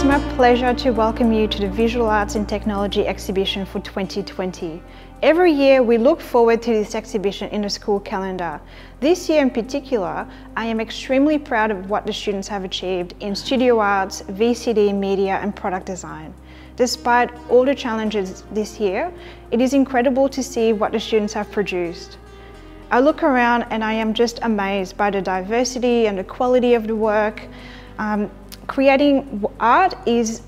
is my pleasure to welcome you to the Visual Arts and Technology exhibition for 2020. Every year we look forward to this exhibition in the school calendar. This year in particular, I am extremely proud of what the students have achieved in studio arts, VCD, media and product design. Despite all the challenges this year, it is incredible to see what the students have produced. I look around and I am just amazed by the diversity and the quality of the work. Um, creating art is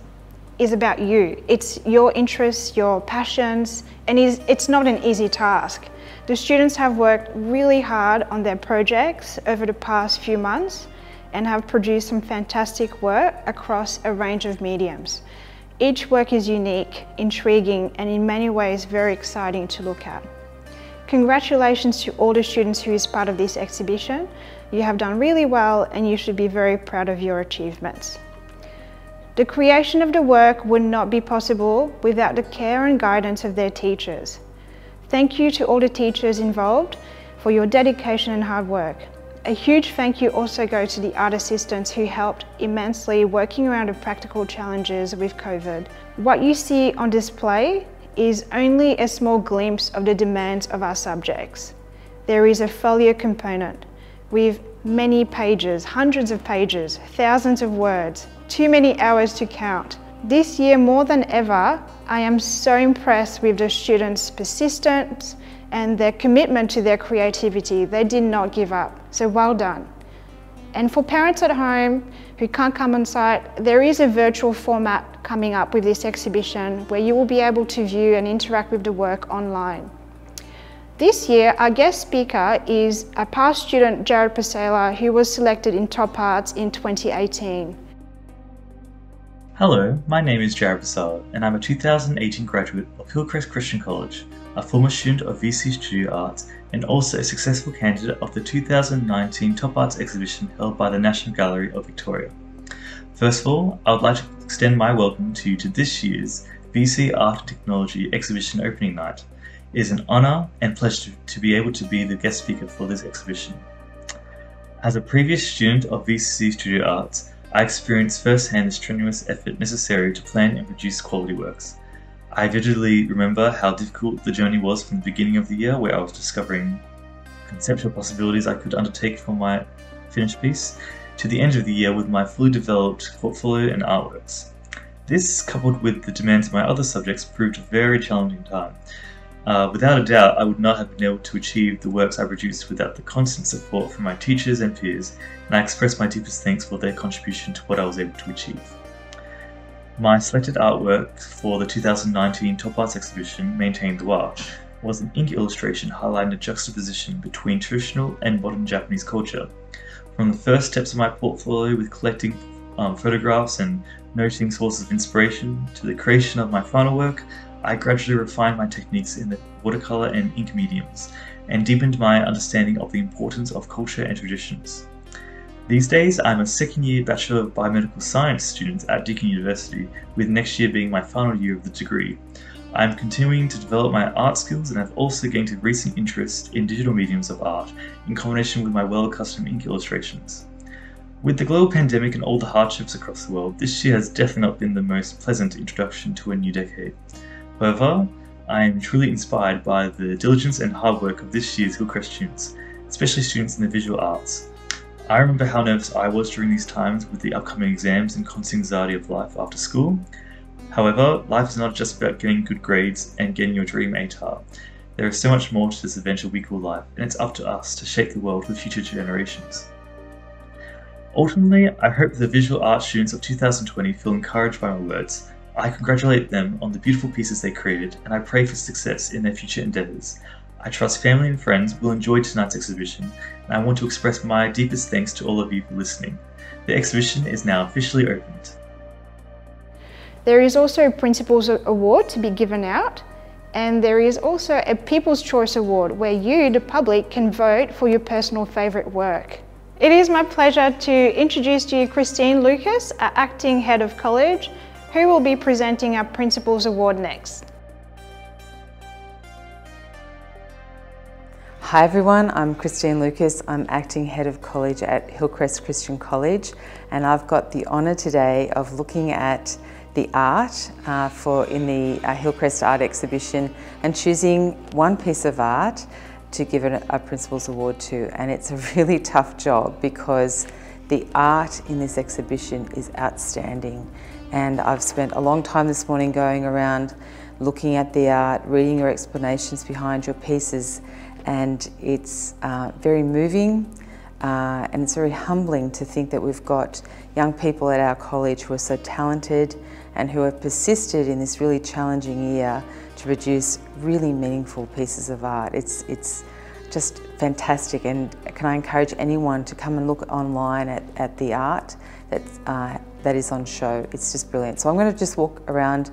is about you. It's your interests, your passions, and is, it's not an easy task. The students have worked really hard on their projects over the past few months and have produced some fantastic work across a range of mediums. Each work is unique, intriguing, and in many ways very exciting to look at. Congratulations to all the students who is part of this exhibition. You have done really well and you should be very proud of your achievements. The creation of the work would not be possible without the care and guidance of their teachers. Thank you to all the teachers involved for your dedication and hard work. A huge thank you also goes to the art assistants who helped immensely working around the practical challenges with COVID. What you see on display is only a small glimpse of the demands of our subjects. There is a folio component with many pages, hundreds of pages, thousands of words, too many hours to count. This year more than ever, I am so impressed with the students' persistence and their commitment to their creativity. They did not give up, so well done. And for parents at home who can't come on site, there is a virtual format coming up with this exhibition where you will be able to view and interact with the work online. This year, our guest speaker is a past student, Jared Pasela, who was selected in Top Arts in 2018. Hello, my name is Jared Basala, and I'm a 2018 graduate of Hillcrest Christian College, a former student of VCE Studio Arts, and also a successful candidate of the 2019 Top Arts exhibition held by the National Gallery of Victoria. First of all, I would like to extend my welcome to you to this year's VCE Art and Technology exhibition opening night. It is an honour and pleasure to be able to be the guest speaker for this exhibition. As a previous student of VCE Studio Arts, I experienced firsthand the strenuous effort necessary to plan and produce quality works. I vividly remember how difficult the journey was from the beginning of the year where I was discovering conceptual possibilities I could undertake for my finished piece, to the end of the year with my fully developed portfolio and artworks. This, coupled with the demands of my other subjects, proved a very challenging time, uh, without a doubt, I would not have been able to achieve the works I produced without the constant support from my teachers and peers, and I express my deepest thanks for their contribution to what I was able to achieve. My selected artwork for the 2019 Top Arts exhibition, Maintain the Wa, was an ink illustration highlighting the juxtaposition between traditional and modern Japanese culture. From the first steps of my portfolio with collecting um, photographs and noting sources of inspiration to the creation of my final work, I gradually refined my techniques in the watercolor and ink mediums, and deepened my understanding of the importance of culture and traditions. These days, I'm a second year Bachelor of Biomedical Science student at Deakin University, with next year being my final year of the degree. I am continuing to develop my art skills and have also gained a recent interest in digital mediums of art, in combination with my well accustomed ink illustrations. With the global pandemic and all the hardships across the world, this year has definitely not been the most pleasant introduction to a new decade. However, I am truly inspired by the diligence and hard work of this year's Hillcrest students, especially students in the visual arts. I remember how nervous I was during these times with the upcoming exams and constant anxiety of life after school. However, life is not just about getting good grades and getting your dream ATAR. There is so much more to this adventure we call life, and it's up to us to shape the world for future generations. Ultimately, I hope the visual arts students of 2020 feel encouraged by my words I congratulate them on the beautiful pieces they created, and I pray for success in their future endeavours. I trust family and friends will enjoy tonight's exhibition, and I want to express my deepest thanks to all of you for listening. The exhibition is now officially opened. There is also a Principals Award to be given out, and there is also a People's Choice Award where you, the public, can vote for your personal favourite work. It is my pleasure to introduce to you Christine Lucas, our Acting Head of College, who will be presenting our Principals Award next. Hi everyone, I'm Christine Lucas. I'm acting head of college at Hillcrest Christian College and I've got the honour today of looking at the art uh, for in the uh, Hillcrest Art Exhibition and choosing one piece of art to give a Principals Award to and it's a really tough job because the art in this exhibition is outstanding and I've spent a long time this morning going around looking at the art, reading your explanations behind your pieces, and it's uh, very moving uh, and it's very humbling to think that we've got young people at our college who are so talented and who have persisted in this really challenging year to produce really meaningful pieces of art. It's, it's just fantastic and can I encourage anyone to come and look online at, at the art that, uh, that is on show. It's just brilliant. So I'm going to just walk around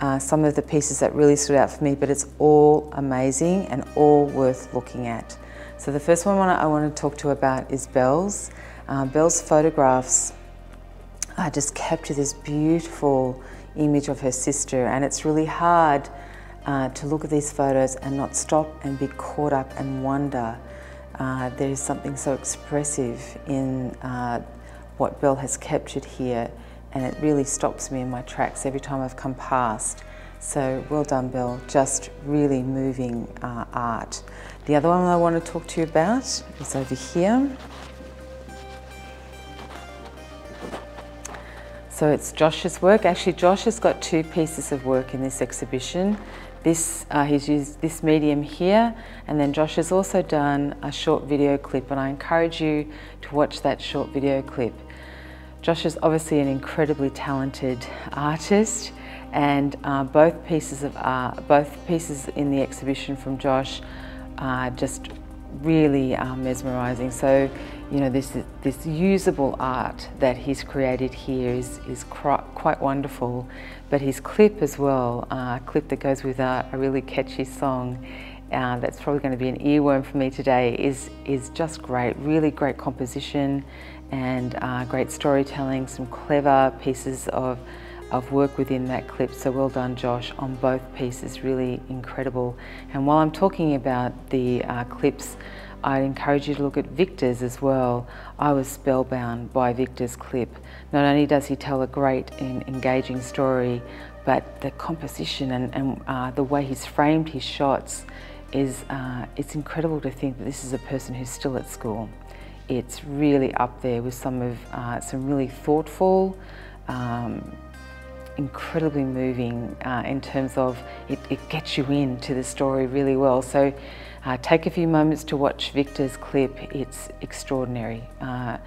uh, some of the pieces that really stood out for me, but it's all amazing and all worth looking at. So the first one I want to talk to about is Belle's. Uh, Belle's photographs uh, just capture this beautiful image of her sister and it's really hard uh, to look at these photos and not stop and be caught up and wonder. Uh, there is something so expressive in uh, what Belle has captured here and it really stops me in my tracks every time I've come past. So well done, Belle. Just really moving uh, art. The other one I want to talk to you about is over here. So it's Josh's work. Actually, Josh has got two pieces of work in this exhibition. This, uh, he's used this medium here, and then Josh has also done a short video clip, and I encourage you to watch that short video clip. Josh is obviously an incredibly talented artist and uh, both pieces of art, both pieces in the exhibition from Josh are just really uh, mesmerising. So, you know, this, this usable art that he's created here is, is quite wonderful, but his clip as well, uh, a clip that goes with a, a really catchy song, uh, that's probably going to be an earworm for me today is, is just great, really great composition and uh, great storytelling, some clever pieces of, of work within that clip. So well done, Josh, on both pieces, really incredible. And while I'm talking about the uh, clips, I'd encourage you to look at Victor's as well. I was spellbound by Victor's clip. Not only does he tell a great and engaging story, but the composition and, and uh, the way he's framed his shots is uh, it's incredible to think that this is a person who's still at school it's really up there with some of uh, some really thoughtful, um, incredibly moving uh, in terms of it, it, gets you into the story really well. So uh, take a few moments to watch Victor's clip. It's extraordinary. Uh,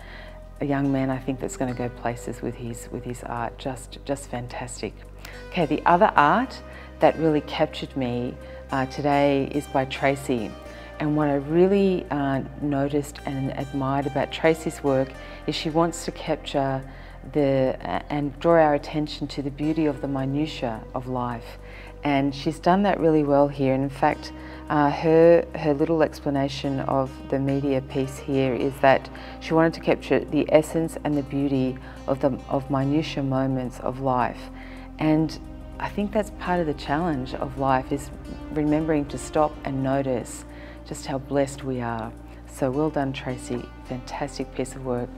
a young man, I think, that's going to go places with his with his art. Just just fantastic. Okay, the other art that really captured me uh, today is by Tracy. And what I really uh, noticed and admired about Tracy's work is she wants to capture the uh, and draw our attention to the beauty of the minutiae of life. And she's done that really well here. And in fact, uh, her, her little explanation of the media piece here is that she wanted to capture the essence and the beauty of, the, of minutiae moments of life. And I think that's part of the challenge of life is remembering to stop and notice just how blessed we are. So well done, Tracy. Fantastic piece of work.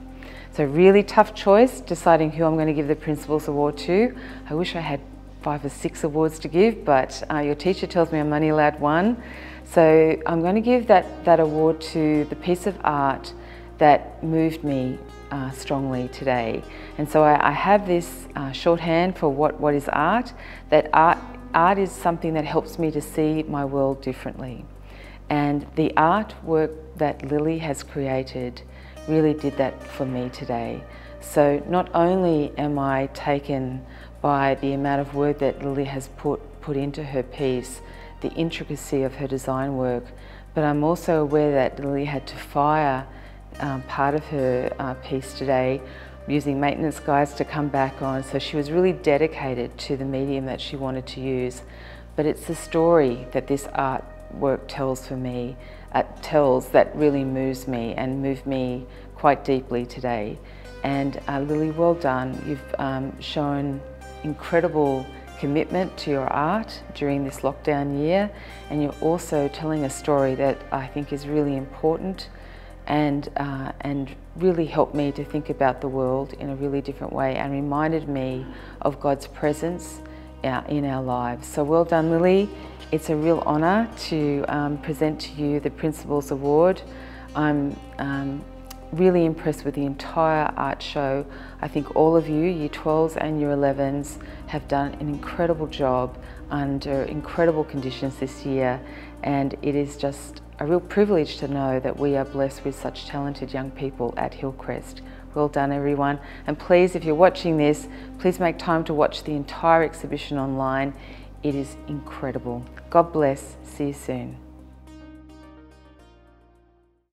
So really tough choice deciding who I'm going to give the Principals Award to. I wish I had five or six awards to give, but uh, your teacher tells me I'm only allowed one. So I'm going to give that, that award to the piece of art that moved me uh, strongly today. And so I, I have this uh, shorthand for what, what is art, that art, art is something that helps me to see my world differently. And the artwork that Lily has created really did that for me today. So not only am I taken by the amount of work that Lily has put, put into her piece, the intricacy of her design work, but I'm also aware that Lily had to fire um, part of her uh, piece today using maintenance guides to come back on. So she was really dedicated to the medium that she wanted to use. But it's the story that this artwork tells for me, uh, tells that really moves me and moved me quite deeply today. And uh, Lily, well done. You've um, shown incredible commitment to your art during this lockdown year and you're also telling a story that I think is really important and, uh, and really helped me to think about the world in a really different way and reminded me of God's presence uh, in our lives. So well done Lily. It's a real honour to um, present to you the Principals Award. I'm um, really impressed with the entire art show. I think all of you, Year 12s and Year 11s, have done an incredible job under incredible conditions this year and it is just a real privilege to know that we are blessed with such talented young people at Hillcrest. Well done everyone and please if you're watching this please make time to watch the entire exhibition online. It is incredible. God bless. See you soon.